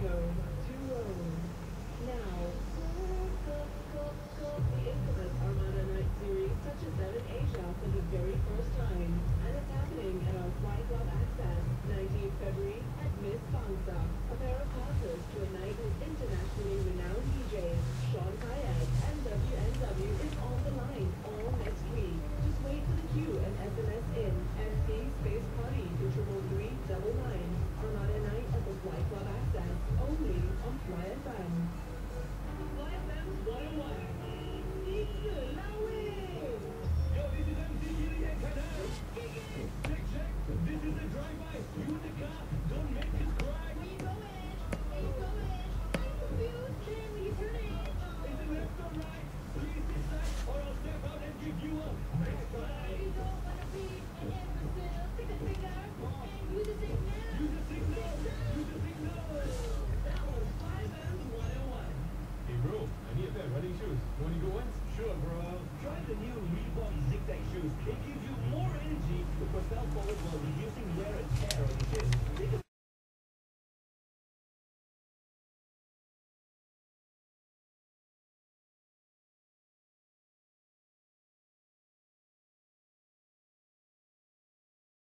to Don't make